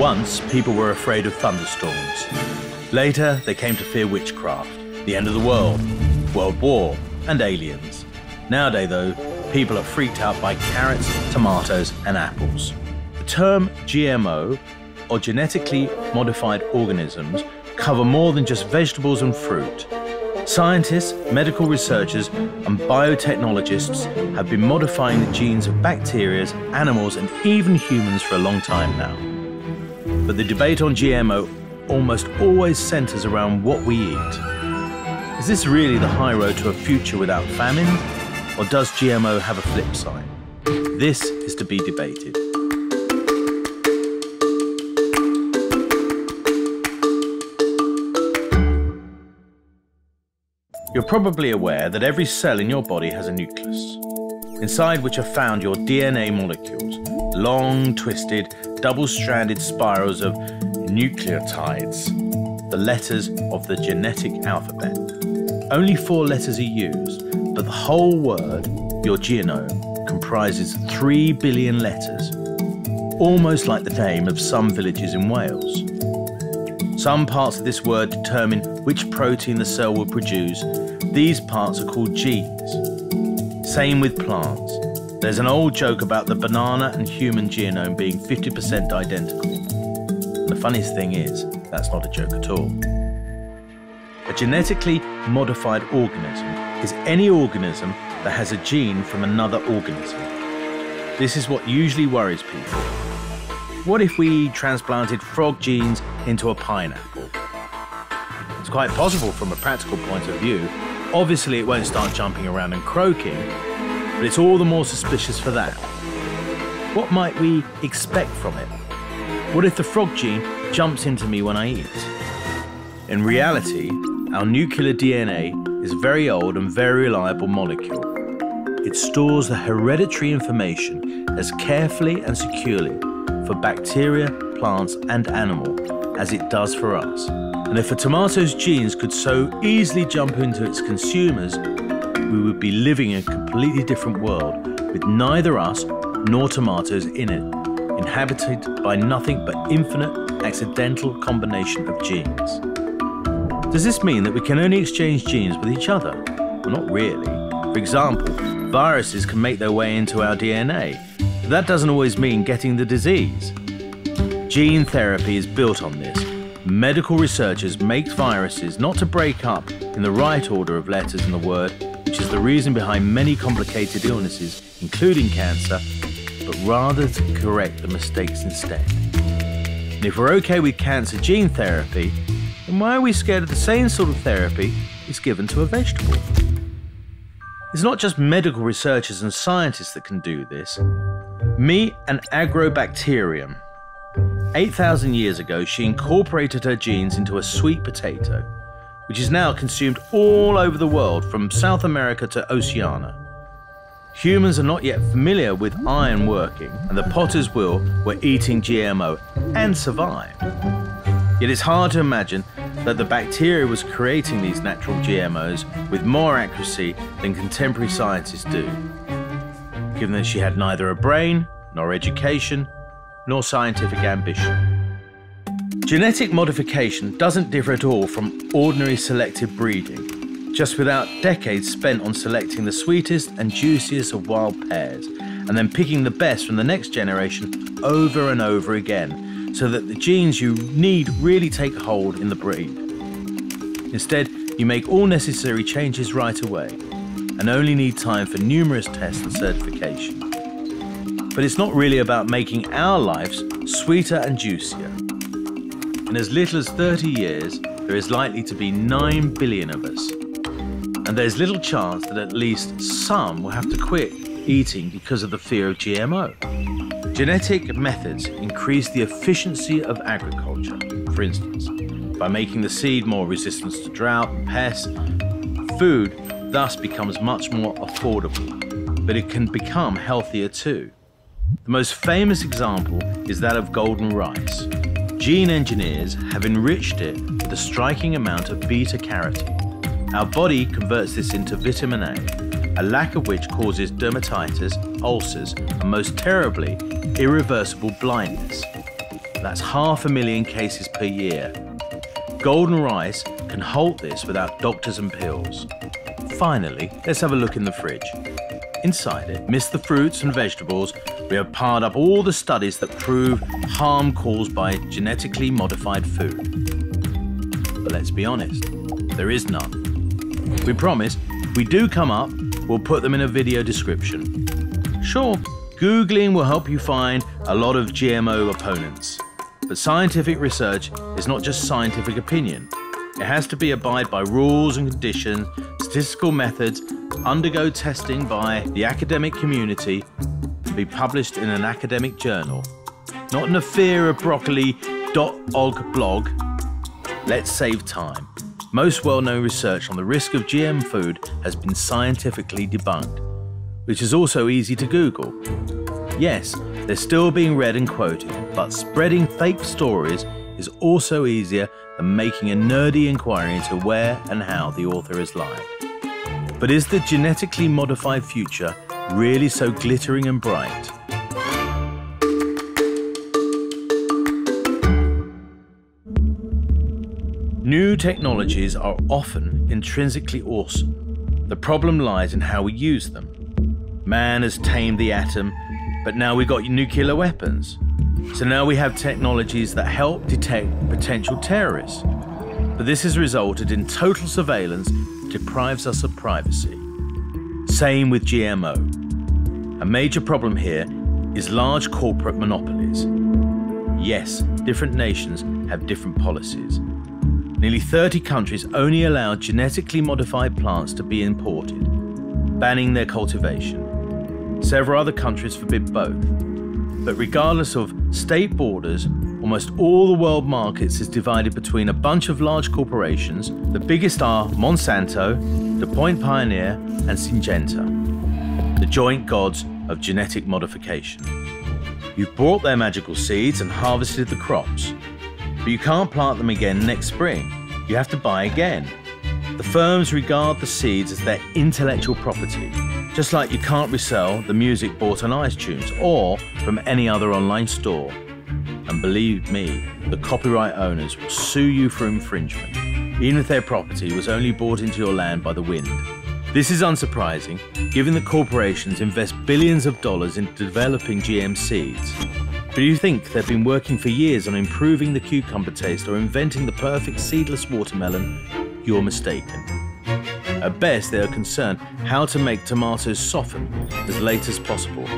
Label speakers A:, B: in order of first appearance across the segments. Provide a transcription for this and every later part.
A: Once, people were afraid of thunderstorms. Later, they came to fear witchcraft, the end of the world, world war, and aliens. Nowadays, though, people are freaked out by carrots, tomatoes, and apples. The term GMO, or genetically modified organisms, cover more than just vegetables and fruit. Scientists, medical researchers, and biotechnologists have been modifying the genes of bacteria, animals, and even humans for a long time now. But the debate on GMO almost always centers around what we eat. Is this really the high road to a future without famine? Or does GMO have a flip side? This is to be debated. You're probably aware that every cell in your body has a nucleus, inside which are found your DNA molecules, long, twisted, double stranded spirals of nucleotides, the letters of the genetic alphabet. Only four letters are used, but the whole word, your genome, comprises three billion letters, almost like the name of some villages in Wales. Some parts of this word determine which protein the cell will produce. These parts are called genes. Same with plants. There's an old joke about the banana and human genome being 50% identical. The funniest thing is, that's not a joke at all. A genetically modified organism is any organism that has a gene from another organism. This is what usually worries people. What if we transplanted frog genes into a pineapple? It's quite possible from a practical point of view. Obviously, it won't start jumping around and croaking, but it's all the more suspicious for that. What might we expect from it? What if the frog gene jumps into me when I eat? In reality, our nuclear DNA is a very old and very reliable molecule. It stores the hereditary information as carefully and securely for bacteria, plants, and animal as it does for us. And if a tomato's genes could so easily jump into its consumers, we would be living in a completely different world with neither us nor tomatoes in it, inhabited by nothing but infinite accidental combination of genes. Does this mean that we can only exchange genes with each other? Well, not really. For example, viruses can make their way into our DNA, but that doesn't always mean getting the disease. Gene therapy is built on this. Medical researchers make viruses not to break up in the right order of letters in the word, is the reason behind many complicated illnesses, including cancer, but rather to correct the mistakes instead. And if we're okay with cancer gene therapy, then why are we scared of the same sort of therapy is given to a vegetable? It's not just medical researchers and scientists that can do this. Meet an agrobacterium. 8,000 years ago, she incorporated her genes into a sweet potato, which is now consumed all over the world from South America to Oceania. Humans are not yet familiar with iron working, and the potter's wheel were eating GMO and survived. Yet it's hard to imagine that the bacteria was creating these natural GMOs with more accuracy than contemporary scientists do, given that she had neither a brain, nor education, nor scientific ambition. Genetic modification doesn't differ at all from ordinary selective breeding, just without decades spent on selecting the sweetest and juiciest of wild pears, and then picking the best from the next generation over and over again so that the genes you need really take hold in the breed. Instead, you make all necessary changes right away and only need time for numerous tests and certification. But it's not really about making our lives sweeter and juicier. In as little as 30 years, there is likely to be 9 billion of us. And there's little chance that at least some will have to quit eating because of the fear of GMO. Genetic methods increase the efficiency of agriculture, for instance, by making the seed more resistant to drought and pests. Food thus becomes much more affordable, but it can become healthier too. The most famous example is that of golden rice. Gene engineers have enriched it with a striking amount of beta carotene. Our body converts this into vitamin A, a lack of which causes dermatitis, ulcers, and most terribly, irreversible blindness. That's half a million cases per year. Golden rice can halt this without doctors and pills. Finally, let's have a look in the fridge. Inside it, amidst the fruits and vegetables, we have piled up all the studies that prove harm caused by genetically modified food. But let's be honest, there is none. We promise, if we do come up, we'll put them in a video description. Sure, Googling will help you find a lot of GMO opponents. But scientific research is not just scientific opinion. It has to be abide by rules and conditions, statistical methods, undergo testing by the academic community, and be published in an academic journal. Not in a fear of broccoli.org blog. Let's save time. Most well-known research on the risk of GM food has been scientifically debunked, which is also easy to Google. Yes, they're still being read and quoted, but spreading fake stories is also easier than making a nerdy inquiry into where and how the author has lied. But is the genetically modified future really so glittering and bright? New technologies are often intrinsically awesome. The problem lies in how we use them. Man has tamed the atom but now we've got nuclear weapons. So now we have technologies that help detect potential terrorists. But this has resulted in total surveillance deprives us of privacy. Same with GMO. A major problem here is large corporate monopolies. Yes, different nations have different policies. Nearly 30 countries only allow genetically modified plants to be imported, banning their cultivation. Several other countries forbid both. But regardless of state borders, almost all the world markets is divided between a bunch of large corporations. The biggest are Monsanto, DuPont Pioneer, and Syngenta, the joint gods of genetic modification. You've bought their magical seeds and harvested the crops, but you can't plant them again next spring. You have to buy again. The firms regard the seeds as their intellectual property, just like you can't resell the music bought on iTunes or from any other online store. And believe me, the copyright owners will sue you for infringement, even if their property was only brought into your land by the wind. This is unsurprising, given that corporations invest billions of dollars in developing GM seeds. But you think they've been working for years on improving the cucumber taste or inventing the perfect seedless watermelon, you're mistaken. At best, they are concerned how to make tomatoes soften as late as possible,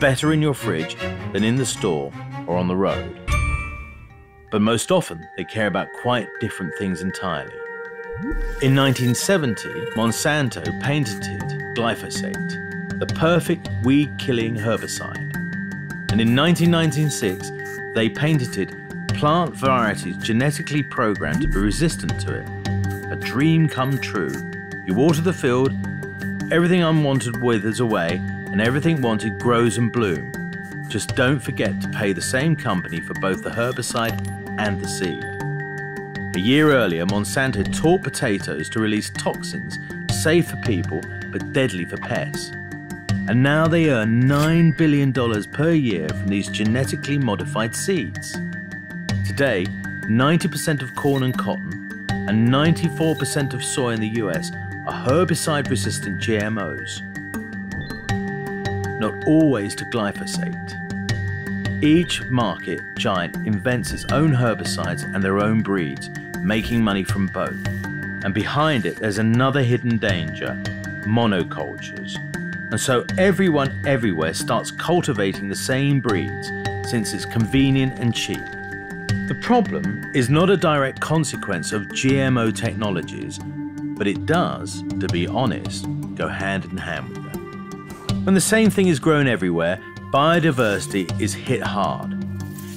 A: better in your fridge than in the store or on the road. But most often, they care about quite different things entirely. In 1970, Monsanto patented glyphosate, the perfect weed-killing herbicide. And in 1996, they patented plant varieties genetically programmed to be resistant to it. A dream come true you water the field, everything unwanted withers away, and everything wanted grows and blooms. Just don't forget to pay the same company for both the herbicide and the seed. A year earlier, Monsanto had taught potatoes to release toxins safe for people but deadly for pests. And now they earn $9 billion per year from these genetically modified seeds. Today, 90% of corn and cotton and 94% of soy in the US are herbicide resistant GMOs. Not always to glyphosate. Each market giant invents its own herbicides and their own breeds, making money from both. And behind it, there's another hidden danger monocultures. And so everyone everywhere starts cultivating the same breeds since it's convenient and cheap. The problem is not a direct consequence of GMO technologies, but it does, to be honest, go hand in hand with them. When the same thing is grown everywhere, biodiversity is hit hard.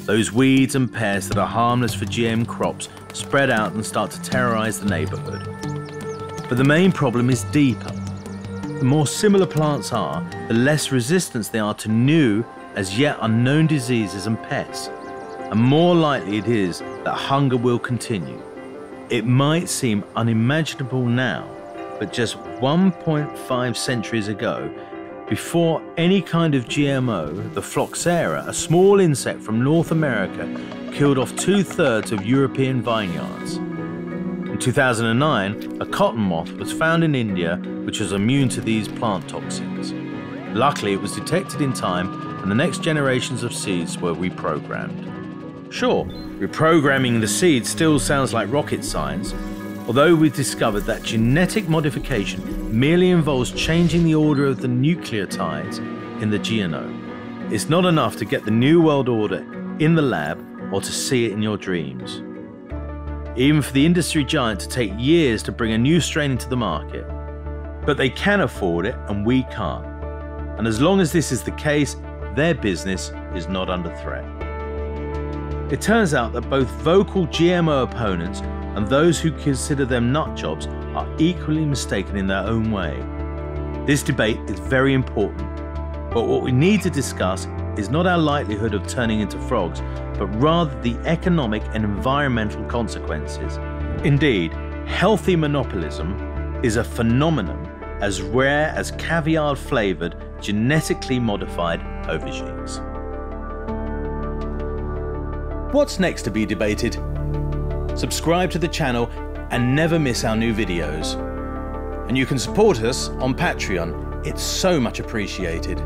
A: Those weeds and pests that are harmless for GM crops spread out and start to terrorize the neighborhood. But the main problem is deeper. The more similar plants are, the less resistance they are to new, as yet unknown diseases and pests, and more likely it is that hunger will continue. It might seem unimaginable now, but just 1.5 centuries ago, before any kind of GMO, the Phylloxera, a small insect from North America, killed off two thirds of European vineyards. In 2009, a cotton moth was found in India which was immune to these plant toxins. Luckily, it was detected in time and the next generations of seeds were reprogrammed. Sure, reprogramming the seed still sounds like rocket science, although we've discovered that genetic modification merely involves changing the order of the nucleotides in the genome. It's not enough to get the New World Order in the lab or to see it in your dreams. Even for the industry giant to take years to bring a new strain into the market. But they can afford it and we can't. And as long as this is the case, their business is not under threat. It turns out that both vocal GMO opponents and those who consider them nut jobs are equally mistaken in their own way. This debate is very important, but what we need to discuss is not our likelihood of turning into frogs, but rather the economic and environmental consequences. Indeed, healthy monopolism is a phenomenon as rare as caviar flavoured, genetically modified aubergines. What's next to be debated? Subscribe to the channel and never miss our new videos. And you can support us on Patreon, it's so much appreciated.